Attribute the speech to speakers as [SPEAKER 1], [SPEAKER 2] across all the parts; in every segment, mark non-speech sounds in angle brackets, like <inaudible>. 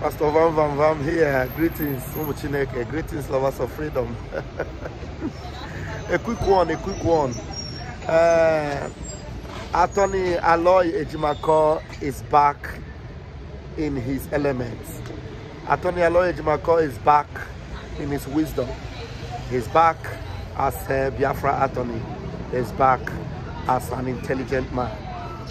[SPEAKER 1] Pastor Van Van Van here. Greetings, Umuchineke. Greetings, lovers of freedom. <laughs> a quick one, a quick one. Uh, Attorney Aloy Ejimakor is back in his elements. Attorney Aloy Ejimakor is back in his wisdom. He's back as a Biafra attorney. He's back as an intelligent man.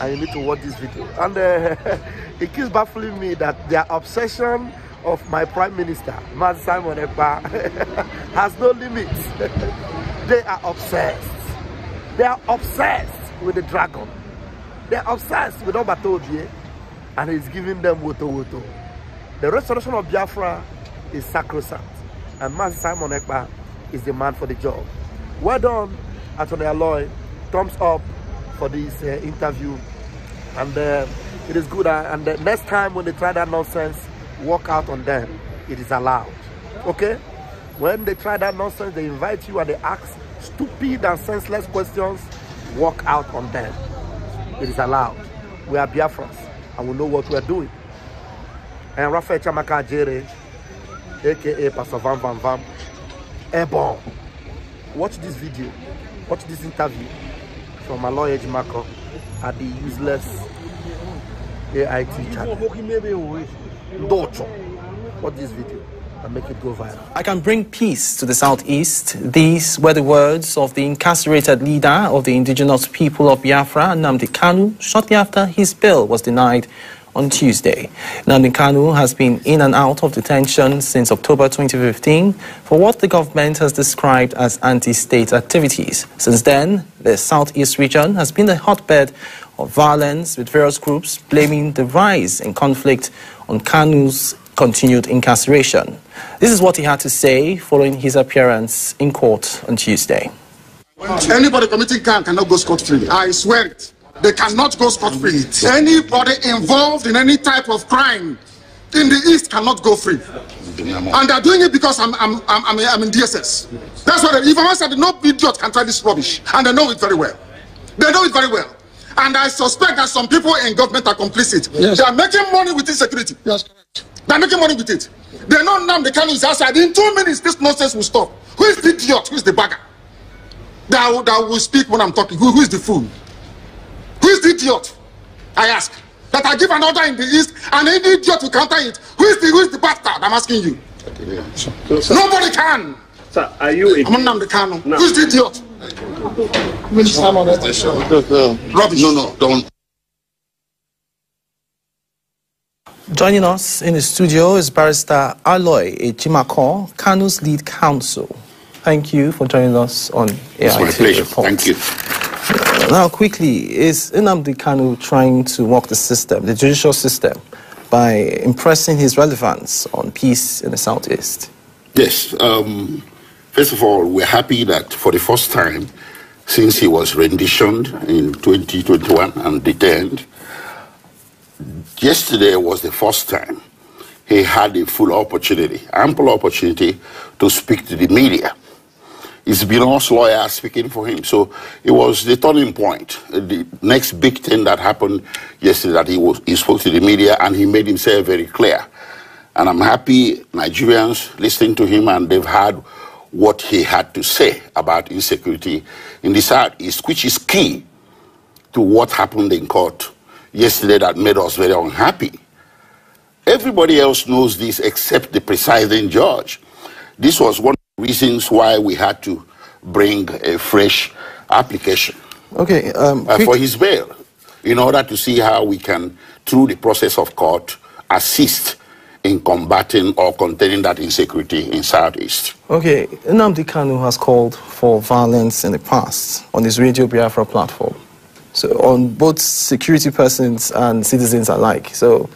[SPEAKER 1] And you need to watch this video. And uh, <laughs> it keeps baffling me that their obsession of my prime minister, Mazi Simon Ekpa, <laughs> has no limits. <laughs> they are obsessed. They are obsessed with the dragon. They are obsessed with Obatobie, and he's giving them woto woto. The restoration of Biafra is sacrosanct, and Mazi Simon Ekpa is the man for the job. Well done, Attorney Aloy. Thumbs up for this uh, interview. And uh, it is good. Uh, and the next time when they try that nonsense, walk out on them. It is allowed. Okay? When they try that nonsense, they invite you and they ask stupid and senseless questions, walk out on them. It is allowed. We are Biafrans and we know what we are doing. And Raphael Chiamaka Jere, aka Pastor Van Van Van, Airborne. Watch this video, watch this interview from Aloy Ejimakor at the useless AIT channel. This video and make it go viral.
[SPEAKER 2] I can bring peace to the southeast. These were the words of the incarcerated leader of the indigenous people of Biafra, Nnamdi Kanu, shortly after his bail was denied on Tuesday. Nnamdi Kanu has been in and out of detention since October 2015 for what the government has described as anti-state activities. Since then, the southeast region has been a hotbed of violence with various groups blaming the rise in conflict on Kanu's continued incarceration. This is what he had to say following his appearance in court on Tuesday.
[SPEAKER 3] Anybody committing crime cannot go scot-free. I swear it. They cannot go scot-free. Anybody involved in any type of crime in the East cannot go free. And they're doing it because I'm, I'm, I'm, I'm, in DSS. That's what they, if I said no idiot can try this rubbish. And they know it very well. They know it very well. And I suspect that some people in government are complicit.
[SPEAKER 4] Yes.
[SPEAKER 3] They are making money with insecurity.
[SPEAKER 4] Yes, correct.
[SPEAKER 3] They're making money with it. They know now the can is outside. In two minutes, this nonsense will stop. Who is the idiot? Who is the bagger? That will, that will speak when I'm talking. Who, who is the fool? Who is the idiot? I ask. That I give an order in the east and any idiot will counter it. Who is the who is the bastard? I'm asking you. Nobody can.
[SPEAKER 5] Sir, are you a
[SPEAKER 3] I'm not the. Who is the idiot?
[SPEAKER 4] Rubbish.
[SPEAKER 3] No, no, don't.
[SPEAKER 2] Joining us in the studio is Barrister Aloy Ejimakor, Kanu's lead counsel. Thank you for joining us on
[SPEAKER 4] It's my pleasure.
[SPEAKER 2] Report.
[SPEAKER 4] Thank you.
[SPEAKER 2] Now, quickly, is Nnamdi Kanu trying to walk the system, the judicial system, by impressing his relevance on peace in the southeast?
[SPEAKER 4] Yes. Um, first of all, we're happy that for the first time since he was renditioned in 2021 and detained, yesterday was the first time he had a full opportunity, ample opportunity to speak to the media. It's been us lawyers speaking for him. So it was the turning point. The next big thing that happened yesterday that he was he spoke to the media and he made himself very clear. And I'm happy Nigerians listening to him and they've heard what he had to say about insecurity in the Southeast, which is key to what happened in court yesterday that made us very unhappy. Everybody else knows this except the presiding judge. This was one of the reasons why we had to bring a fresh application
[SPEAKER 2] Okay, um,
[SPEAKER 4] uh, for his bail in order to see how we can, through the process of court, assist in combating or containing that insecurity in Southeast.
[SPEAKER 2] okay, Nnamdi Kanu has called for violence in the past on his Radio Biafra platform. So, on both security persons and citizens alike. So,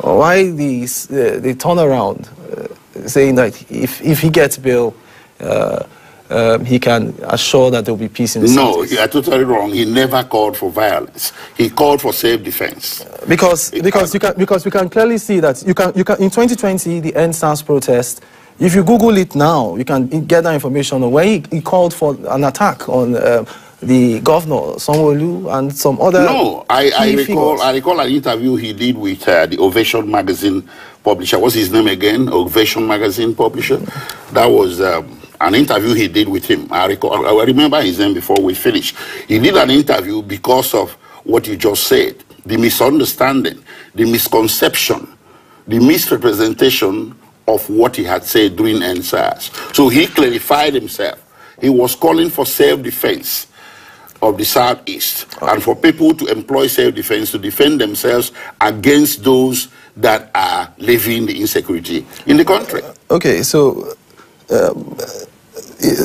[SPEAKER 2] why the, uh, the turnaround uh, saying that if, if he gets bail, uh, um, he can assure that there will be peace in the
[SPEAKER 4] No,
[SPEAKER 2] southeast?
[SPEAKER 4] you are totally wrong. He never called for violence. He called for self-defense.
[SPEAKER 2] Because because you can because we can clearly see that you can you can in 2020 the End SARS protest. If you Google it now, you can get that information. on When he, he called for an attack on uh, the governor, Sanwo-Olu, and some other.
[SPEAKER 4] No, I, I recall
[SPEAKER 2] figures.
[SPEAKER 4] I recall an interview he did with uh, the Ovation magazine publisher. What's his name again? Ovation magazine publisher. That was um, an interview he did with him. I recall. I remember his name before we finish. He did an interview because of what you just said, the misunderstanding, the misconception, the misrepresentation of what he had said during End SARS. So he clarified himself. He was calling for self-defense of the southeast and for people to employ self-defense to defend themselves against those that are living the insecurity in the country.
[SPEAKER 2] Okay, so um,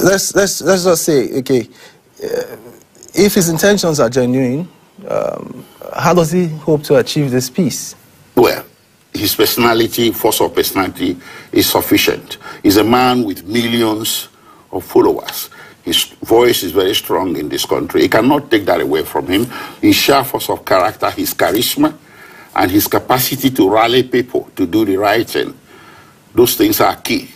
[SPEAKER 2] let's let's let's just say, okay, uh, if his intentions are genuine, um, how does he hope to achieve this peace?
[SPEAKER 4] Well, his personality, force of personality, is sufficient. He's a man with millions of followers. His voice is very strong in this country. He cannot take that away from him. His sheer force of character, his charisma, and his capacity to rally people to do the right thing. Those things are key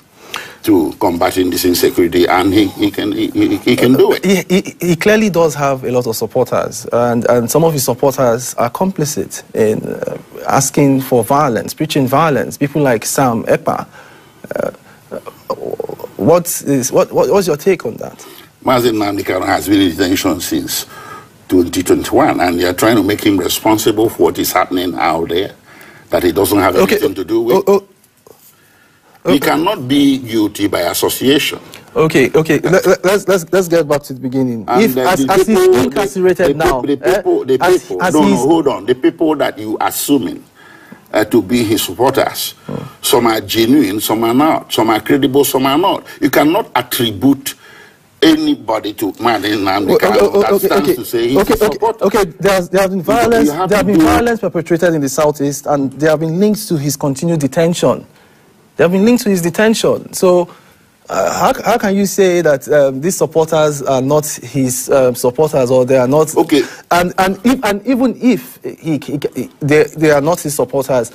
[SPEAKER 4] to combating this insecurity, and he, he, can, he, he, he can do it.
[SPEAKER 2] He, he, clearly does have a lot of supporters, and, and some of his supporters are complicit in uh, asking for violence, preaching violence. People like Sam Ekpa. Uh, uh, what is, what, what, what's your take on that?
[SPEAKER 4] Mazi Nnamdi Kanu has been in detention since 2021, and they are trying to make him responsible for what is happening out there that he doesn't have
[SPEAKER 2] Okay,
[SPEAKER 4] anything to do with.
[SPEAKER 2] oh, oh,
[SPEAKER 4] He cannot be guilty by association.
[SPEAKER 2] Okay, okay. Let, us let's let's get back to the beginning.
[SPEAKER 4] And
[SPEAKER 2] if
[SPEAKER 4] the-
[SPEAKER 2] as,
[SPEAKER 4] the
[SPEAKER 2] as
[SPEAKER 4] people-
[SPEAKER 2] he's
[SPEAKER 4] the-
[SPEAKER 2] incarcerated
[SPEAKER 4] the,
[SPEAKER 2] now,
[SPEAKER 4] people, the
[SPEAKER 2] eh,
[SPEAKER 4] people, the
[SPEAKER 2] as-
[SPEAKER 4] people,
[SPEAKER 2] as
[SPEAKER 4] no, no,
[SPEAKER 2] he's-
[SPEAKER 4] hold on. The people that you assuming uh, to be his supporters, some are genuine, some are not. Some are credible, some are not. You cannot attribute anybody to Madin Namdi
[SPEAKER 2] Oh, oh, oh,
[SPEAKER 4] that
[SPEAKER 2] okay,
[SPEAKER 4] stands
[SPEAKER 2] okay,
[SPEAKER 4] to say he's
[SPEAKER 2] okay,
[SPEAKER 4] a
[SPEAKER 2] okay,
[SPEAKER 4] supporter.
[SPEAKER 2] okay. There's, there have been violence.
[SPEAKER 4] have
[SPEAKER 2] there have been violence perpetrated in the southeast, and there have been links to his continued detention. There have been linked to his detention. So, uh, how, how can you say that um, these supporters are not his um, supporters, or they are not?
[SPEAKER 4] Okay.
[SPEAKER 2] And and if, and even if he, he, he- they, they are not his supporters.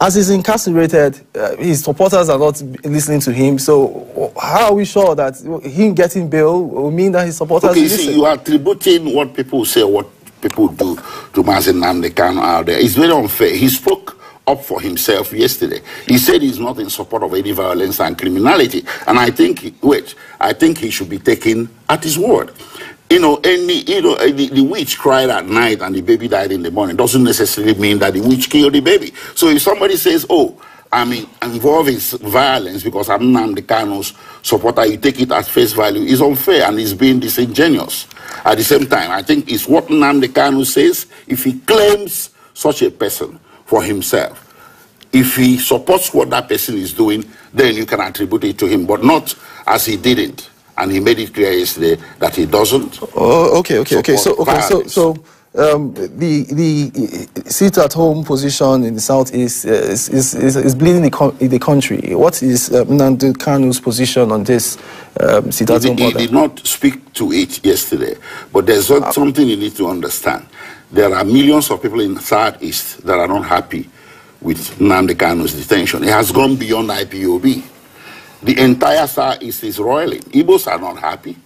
[SPEAKER 2] As he's incarcerated, uh, his supporters are not listening to him. So, how are we sure that him getting bail will mean that his supporters
[SPEAKER 4] Okay, you
[SPEAKER 2] listen?
[SPEAKER 4] see, you are attributing what people say, what people do to Mazi Nnamdi Kanu out there. It's very unfair. He spoke up for himself yesterday. He said he's not in support of any violence and criminality. And I think, wait, I think he should be taken at his word. You know, any, you know, the, the witch cried at night and the baby died in the morning doesn't necessarily mean that the witch killed the baby. So if somebody says, oh, I'm in- involved in violence because I'm Nnamdi Kanu's supporter, you take it at face value, is unfair and is being disingenuous. At the same time, I think it's what Nnamdi Kanu says if he claims such a person for himself. If he supports what that person is doing, then you can attribute it to him, but not as he didn't. And he made it clear yesterday that he doesn't.
[SPEAKER 2] Oh, okay, okay, okay. So, okay, so,
[SPEAKER 4] violence.
[SPEAKER 2] so um, the the sit-at-home position in the southeast uh, is, is, is, is bleeding the, co- the country. What is uh, Nnamdi Kanu's position on this um,
[SPEAKER 4] He,
[SPEAKER 2] sit-at-home
[SPEAKER 4] did- he did not speak to it yesterday, but there's one- something you need to understand. There are millions of people in the Southeast that are not happy with Nnamdi Kanu's detention. It has gone beyond IPOB. The entire Southeast is roiling. Igbos are not happy.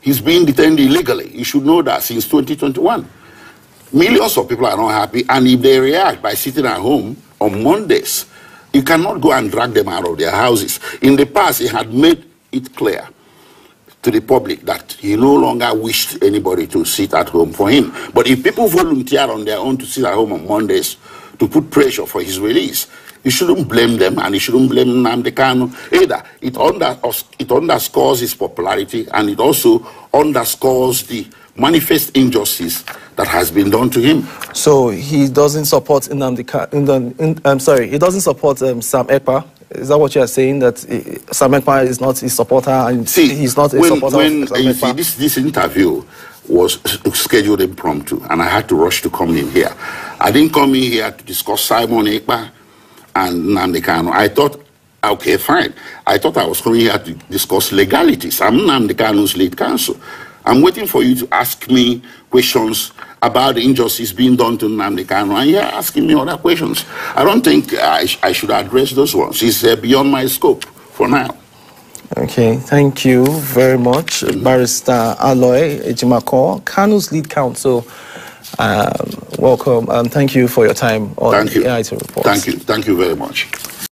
[SPEAKER 4] He's being detained illegally. You should know that since 2021. Millions of people are not happy, and if they react by sitting at home on Mondays, you cannot go and drag them out of their houses. In the past, he had made it clear to the public that he no longer wished anybody to sit at home for him. But if people volunteer on their own to sit at home on Mondays to put pressure for his release, you shouldn't blame them and you shouldn't blame Nnamdi either. It, under, it underscores his popularity and it also underscores the manifest injustice that has been done to him.
[SPEAKER 2] So he doesn't support Nnamdi I'm sorry, he doesn't support um, Sam Ekpa. Is that what you are saying? That uh, Sam Ekpa is not his supporter and
[SPEAKER 4] See,
[SPEAKER 2] he's not a
[SPEAKER 4] when,
[SPEAKER 2] supporter
[SPEAKER 4] when
[SPEAKER 2] of Sam
[SPEAKER 4] you see, this, this interview was scheduled impromptu, and I had to rush to come in here. I didn't come in here to discuss Simon Ekpa and Nnamdi Kanu. I thought, okay, fine. I thought I was coming here to discuss legalities. I'm Nnamdi Kanu's lead counsel. I'm waiting for you to ask me questions about the injustice being done to Nnamdi Kanu, and you're asking me other questions. I don't think I, sh I should address those ones. It's uh, beyond my scope for now.
[SPEAKER 2] Okay, thank you very much, mm -hmm. Barrister Aloy Ejimakor, Kanu's lead counsel. Um, welcome, and thank you for your time on
[SPEAKER 4] thank
[SPEAKER 2] the AI report.
[SPEAKER 4] Thank you, thank you very much.